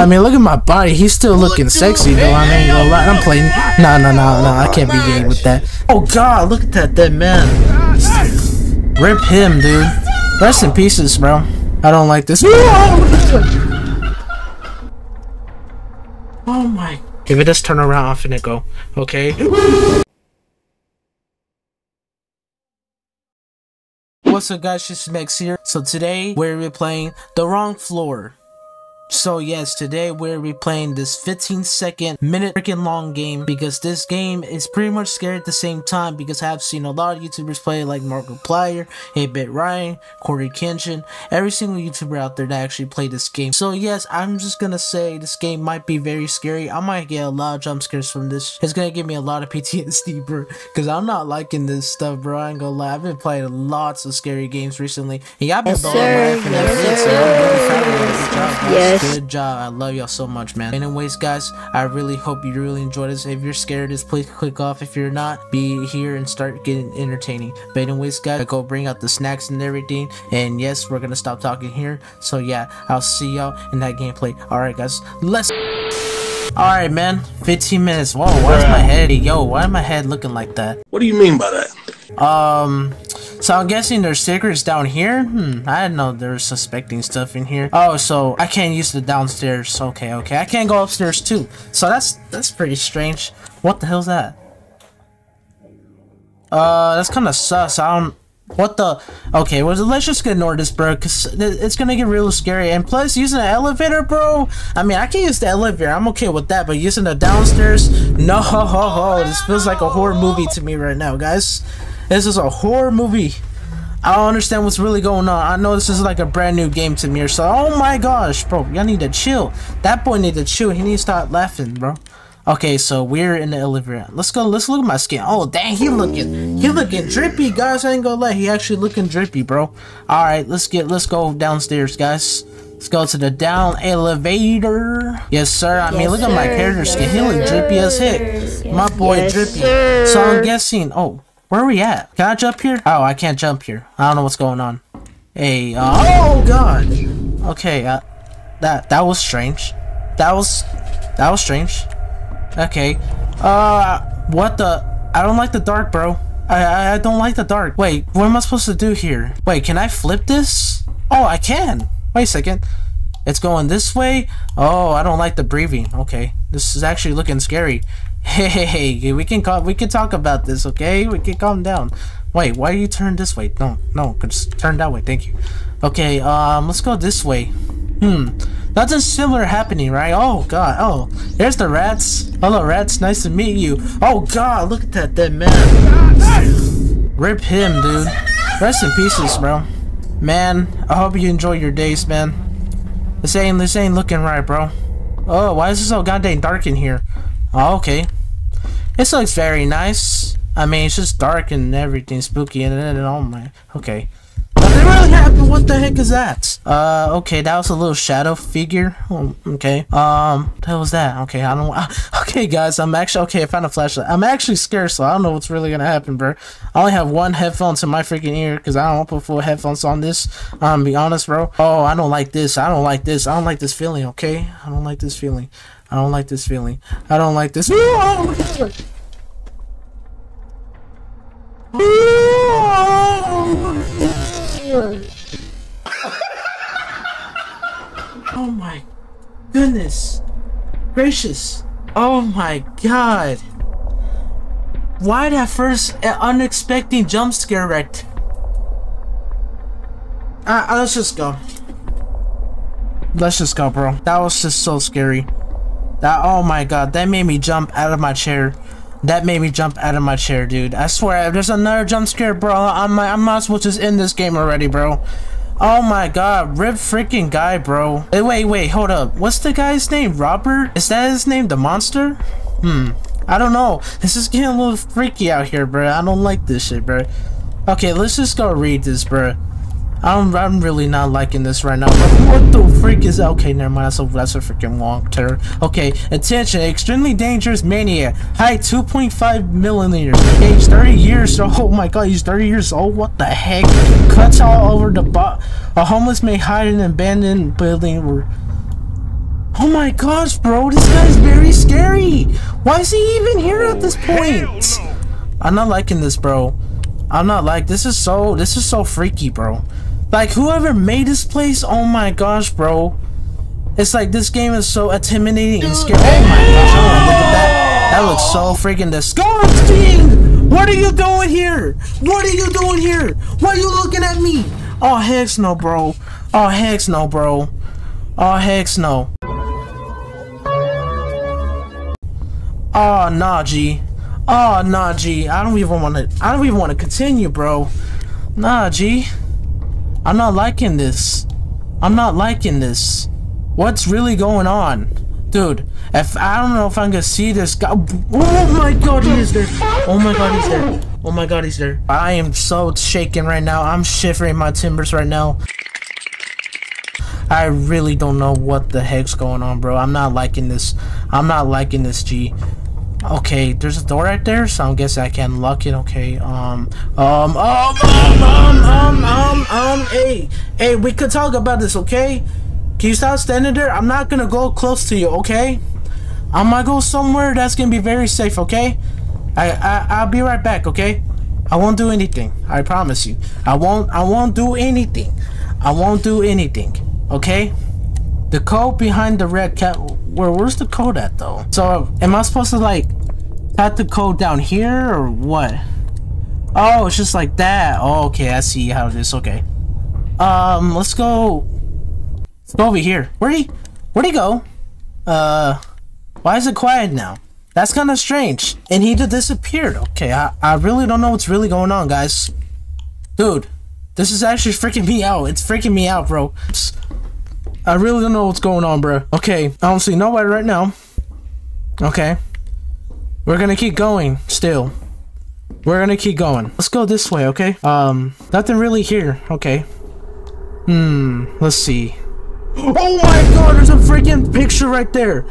I mean, look at my body. He's still looking sexy, though. I ain't gonna lie. I'm playing. No, no, no, no. I can't be gay with that. Oh, God. Look at that dead man. Rip him, dude. Rest in pieces, bro. I don't like this. Oh, my. If it does turn around, I'm finna go. Okay? What's up guys, it's Max here. So today we're playing The Wrong Floor. So yes, today we're replaying this 15 second minute freaking long game because this game is pretty much scary at the same time because I've seen a lot of YouTubers play like Markiplier, 8-Bit Ryan, Cory Kenshin, every single YouTuber out there that actually played this game. So yes, I'm just gonna say this game might be very scary. I might get a lot of jump scares from this. It's gonna give me a lot of PTSD bro because I'm not liking this stuff bro. I ain't gonna lie. I've been playing lots of scary games recently. Yeah, I've been Yes, sir. Yes, FNF so I'm really proud of you. Good job, guys. Yes. Good job. I love y'all so much, man. Anyways, guys, I really hope you really enjoyed this. If you're scared of this, please click off. If you're not, be here and start getting entertaining. But anyways, guys, I go bring out the snacks and everything. And yes, we're gonna stop talking here. So yeah, I'll see y'all in that gameplay. Alright, guys, let's. Alright, man. 15 minutes. Whoa, why is my head? Yo, why is my head looking like that? What do you mean by that? Um, so I'm guessing there's secrets down here? Hmm, I didn't know there was suspecting stuff in here. Oh, so I can't use the downstairs. Okay, okay. I can't go upstairs too. So that's that's pretty strange. What the hell's that? Uh, that's kind of sus. I don't... What the... Okay, well, let's just ignore this, bro, because it's gonna get real scary. And plus, using an elevator, bro... I mean, I can use the elevator. I'm okay with that, but using the downstairs... No, ho, ho, ho. This feels like a horror movie to me right now, guys. This is a horror movie. I don't understand what's really going on. I know this is like a brand new game to me or so. Oh my gosh, bro. Y'all need to chill. That boy need to chill. He needs to start laughing, bro. Okay, so we're in the elevator. Let's go. Let's look at my skin. Oh, dang. He looking. He looking drippy, guys. I ain't gonna lie. He actually looking drippy, bro. All right, let's get. Let's go downstairs, guys. Let's go to the down elevator. Yes, sir. I mean, Yes, look at my character skin. He look drippy as heck. My boy Yes, drippy. sir. So I'm guessing. Oh, where are we at? Can I jump here? Oh, I can't jump here. I don't know what's going on. Hey, uh, oh god. Okay, uh, that that was strange. That was that was strange. Okay. Uh, what the? I don't like the dark, bro. I, I I don't like the dark. Wait, what am I supposed to do here? Wait, can I flip this? Oh, I can. Wait a second. It's going this way. Oh, I don't like the breathing. Okay, this is actually looking scary. Hey, hey, hey, we can calm, we can talk about this, okay? We can calm down. Wait, why are you turn this way? No, no, just turn that way. Thank you. Okay, um, let's go this way. Hmm, nothing similar happening, right? Oh God, oh, there's the rats. Hello, rats. Nice to meet you. Oh God, look at that dead man. Rip him, dude. Rest in pieces, bro. Man, I hope you enjoy your days, man. This ain't this ain't looking right, bro. Oh, why is it so goddamn dark in here? Oh, okay. This looks very nice. I mean, it's just dark and everything spooky and then oh my. Okay. Nothing really happened. What the heck is that? Uh, okay, that was a little shadow figure. Oh, okay. Um, hell was that? Okay, I don't. Okay, guys, I'm actually okay. I found a flashlight. I'm actually scared, so I don't know what's really gonna happen, bro. I only have one headphone to my freaking ear because I don't put full headphones on this. Um, be honest, bro. Oh, I don't like this. I don't like this. I don't like this feeling. Okay, I don't like this feeling. I don't like this feeling. I don't like this. Oh my goodness gracious. Oh my god. Why that first uh, unexpected jump scare wrecked? Uh, uh, let's just go. Let's just go, bro. That was just so scary. That oh my god, that made me jump out of my chair. That made me jump out of my chair, dude. I swear, if there's another jump scare, bro, I'm I might as well just end this game already, bro. Oh my god, rip freaking guy, bro. Hey, wait, wait, hold up. What's the guy's name? Robert? Is that his name? The monster? Hmm. I don't know. This is getting a little freaky out here, bro. I don't like this shit, bro. Okay, let's just go read this, bro. I'm, I'm really not liking this right now. What the freak is that? Okay, never mind. That's a, that's a freaking long term. Okay, attention. Extremely dangerous maniac. Height 2.5 millimeters. Age 30 years. Oh my god, he's 30 years old. What the heck? Cuts all over the bot. A homeless may hide in an abandoned building or Oh my gosh, bro, this guy's very scary. Why is he even here at this oh, point? I'm not liking this, bro. I'm not like this is so this is so freaky, bro. Like whoever made this place, oh my gosh, bro. It's like this game is so intimidating and scary. Oh my gosh, oh, look at that. That looks so freaking disgusting. What are you doing here? What are you doing here? Why are you looking at me? Oh heck no, bro. Oh heck no, bro. Oh heck no. Oh nah, G. Oh nah, G. I don't even want to. I don't even want to continue, bro. Nah, G. I'm not liking this. I'm not liking this. What's really going on? Dude, if I don't know if I'm gonna see this guy. Oh my god, he is there. Oh my god, he's there. Oh my god, he's there. I am so shaking right now. I'm shivering my timbers right now. I really don't know what the heck's going on, bro. I'm not liking this. I'm not liking this, G. Okay, there's a door right there, so I guess I can lock it. Okay, um, um, um, um, um, um, um, um, hey, hey, we could talk about this, okay? Can you stop standing there? I'm not gonna go close to you, okay? I'm gonna go somewhere that's gonna be very safe, okay? I, I, I'll be right back, okay? I won't do anything. I promise you. I won't, I won't do anything. I won't do anything, okay? The code behind the red cat where where's the code at though? So am I supposed to like type the code down here or what? Oh, it's just like that. Oh, okay, I see how it is. Okay. Um, let's go. Let's go over here. Where'd he? Where'd he go? Uh, why is it quiet now? That's kind of strange. And he disappeared. Okay, I, I really don't know what's really going on, guys. Dude, this is actually freaking me out. It's freaking me out, bro. I really don't know what's going on, bro. Okay, I don't see nobody right now. Okay. We're gonna keep going, still. We're gonna keep going. Let's go this way, okay? Um, nothing really here. Okay. Hmm, let's see. Oh my god, there's a freaking picture right there!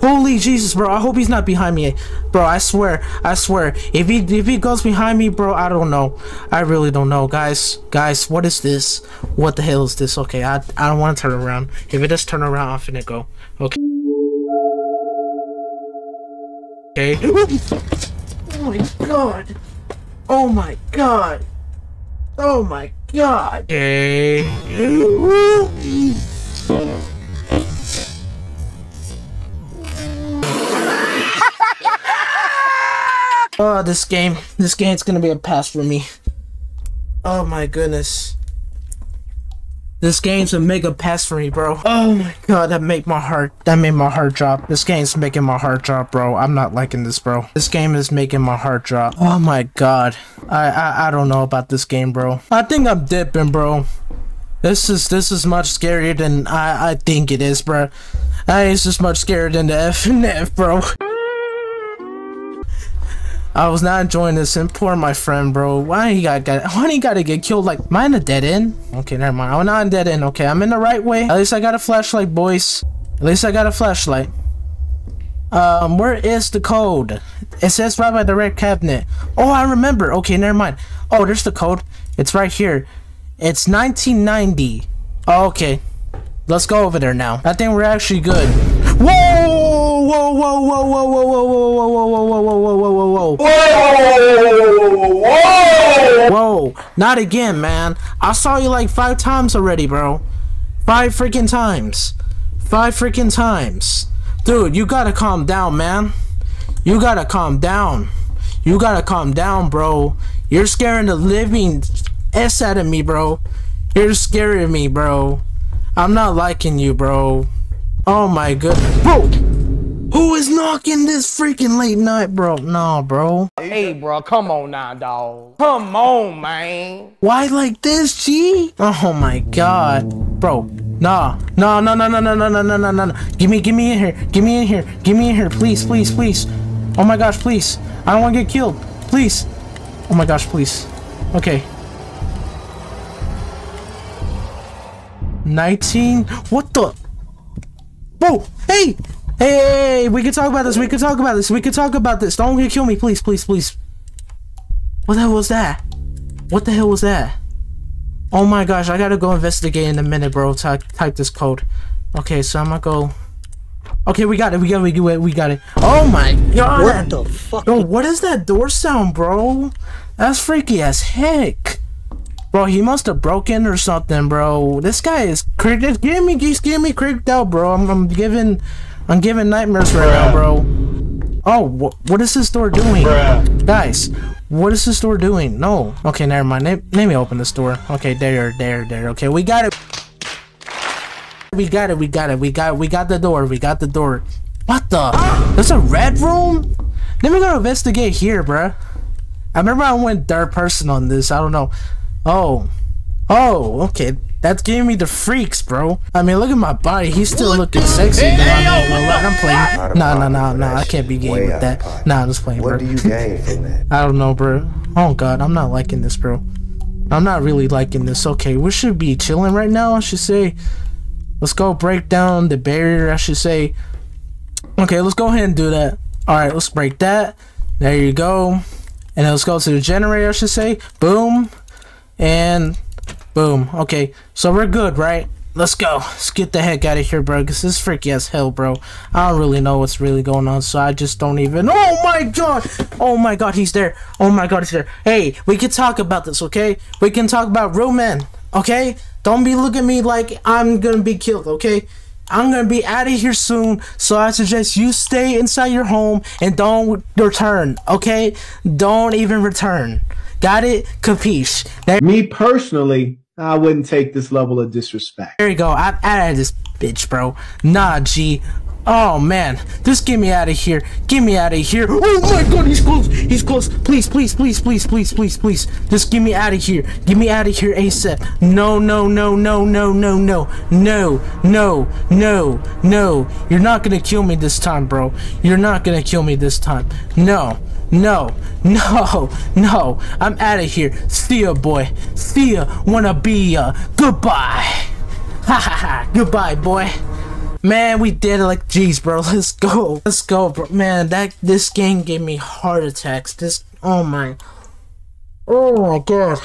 Holy Jesus, bro. I hope he's not behind me. Bro, I swear. I swear. If he if he goes behind me, bro, I don't know. I really don't know. Guys, guys, what is this? What the hell is this? Okay, I, I don't want to turn around. If it does turn around, I'm finna go. Okay. Okay. oh my god. Oh my god. Oh my god. Okay. Oh, this game. This game's gonna be a pass for me. Oh my goodness. This game's a mega pass for me, bro. Oh my god, that made my heart, that made my heart drop. This game's making my heart drop, bro. I'm not liking this, bro. This game is making my heart drop. Oh my god. I, I, I don't know about this game, bro. I think I'm dipping, bro. This is, this is much scarier than I, I think it is, bro. I it's just much scarier than the FNF, bro. I was not enjoying this and poor my friend, bro. Why he got, got why he gotta get killed? Like, am I in a dead end? Okay, never mind. I'm not in dead end. Okay, I'm in the right way. At least I got a flashlight, boys. At least I got a flashlight. Um, where is the code? It says right by the red cabinet. Oh, I remember. Okay, never mind. Oh, there's the code. It's right here. It's 1990. Oh, okay. Let's go over there now. I think we're actually good. Whoa! Whoa! Whoa! Whoa! Whoa! Whoa! Whoa! Whoa! Whoa! Whoa! Whoa! Whoa! Whoa! Whoa! Whoa! Whoa! Whoa! Whoa! Not again, man. I saw you like five times already, bro. Five freaking times. Five freaking times. Dude, you gotta calm down, man. You gotta calm down. You gotta calm down, bro. You're scaring the living s out of me, bro. You're scaring me, bro. I'm not liking you, bro. Oh my god. Bro! Who is knocking this freaking late night, bro? No, bro. Hey, bro, come on now, dog. Come on, man. Why like this, G? Oh my god. Bro, nah. No, no, no, no, no, no, no, no, no, no. Give me, give me in here. Give me in here. Give me in here. Please, please, please. Oh my gosh, please. I don't want to get killed. Please. Oh my gosh, please. Okay. 19? What the? Whoa! Hey! Hey! We can talk about this. We can talk about this. We can talk about this. Don't kill me, please, please, please. What the hell was that? What the hell was that? Oh my gosh, I gotta go investigate in a minute, bro. Type, type this code. Okay, so I'm gonna go. Okay, we got it. We got it. We got it. We got it. Oh my god. What the fuck? Bro, what is that door sound, bro? That's freaky as heck. Bro, he must have broken or something, bro. This guy is creeped. Give me, he's getting me creeped out, bro. I'm, I'm giving, I'm giving nightmares right now, bro. Oh, wh what is this door doing? Guys, what is this door doing? No. Okay, never mind. Let, let me open this door. Okay, there, there, there. Okay, we got it. We got it. We got it. We got. We got the door. We got the door. What the? There's a red room. Let me go investigate here, bruh. I remember I went third person on this. I don't know. Oh. Oh, okay. That's giving me the freaks, bro. I mean, look at my body. He's still looking sexy. Hey, I'm, I'm playing. Nah, nah, nah, nah. I can't be gay with that. Nah, I'm just playing, bro. What do you gain from that? I don't know, bro. Oh, God. I'm not liking this, bro. I'm not really liking this. Okay, we should be chilling right now, I should say. Let's go break down the barrier, I should say. Okay, let's go ahead and do that. Alright, let's break that. There you go. And let's go to the generator, I should say. Boom. And boom. Okay, so we're good, right? Let's go. Let's get the heck out of here, bro. Because this is freaky as hell, bro. I don't really know what's really going on, so I just don't even... Oh, my God! Oh, my God, he's there. Oh, my God, he's there. Hey, we can talk about this, okay? We can talk about real men, okay? Don't be looking at me like I'm gonna be killed, okay? I'm gonna be out of here soon, so I suggest you stay inside your home and don't return, okay? Don't even return. Got it? Capiche? There, Me personally, I wouldn't take this level of disrespect. there you go. I'm out of this bitch, bro. Nah, G. Oh man, just get me out of here. Get me out of here. Oh my god, he's close. He's close. Please, please, please, please, please, please, please. Just get me out of here. Get me out of here ASAP. No, no, no, no, no, no, no. No, no, no, no. You're not gonna kill me this time, bro. You're not gonna kill me this time. No. No, no, no, I'm out of here. See ya, boy. See ya, wanna be ya. Goodbye. Ha ha ha. Goodbye, boy. Man, we did it like jeez, bro. Let's go. Let's go, bro. Man, that this game gave me heart attacks. This oh my Oh my god.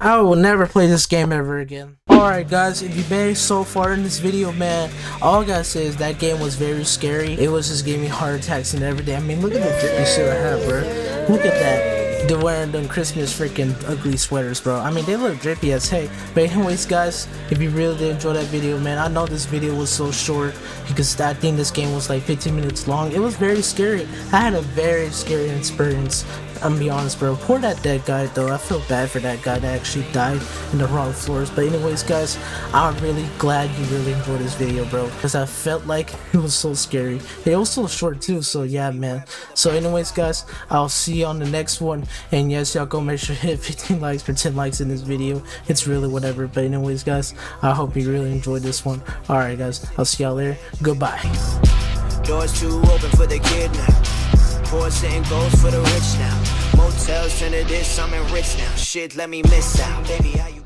I will never play this game ever again. Alright guys, if you've made it so far in this video, man, all I gotta say is that game was very scary. It was just giving me heart attacks and everything. I mean, look at the drippy shit I have, bro. Look at that. They're wearing them Christmas freaking ugly sweaters, bro. I mean, they look drippy as hey. But anyways, guys, if you really did enjoy that video, man, I know this video was so short because I think this game was like 15 minutes long. It was very scary. I had a very scary experience. I'm gonna be honest, bro. Poor that dead guy, though. I feel bad for that guy that actually died in the wrong floors. But anyways, guys, I'm really glad you really enjoyed this video, bro. Because I felt like it was so scary. It was so short, too. So, yeah, man. So, anyways, guys, I'll see you on the next one. And yes, y'all go make sure to hit 15 likes for 10 likes in this video. It's really whatever. But anyways, guys, I hope you really enjoyed this one. Alright, guys. I'll see y'all later. Goodbye. Doors too open for the kid now. Poor for the rich now. Motels turn to this, I'm rich now. Shit, let me miss out. Baby?